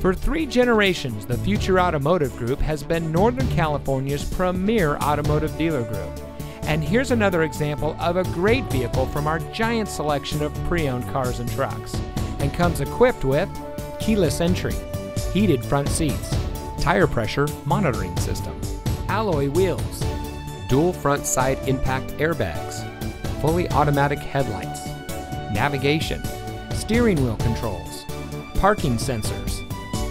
For three generations, the Future Automotive Group has been Northern California's premier automotive dealer group. And here's another example of a great vehicle from our giant selection of pre owned cars and trucks. And comes equipped with keyless entry, heated front seats, tire pressure monitoring system, alloy wheels, dual front side impact airbags, fully automatic headlights, navigation, steering wheel controls, parking sensors,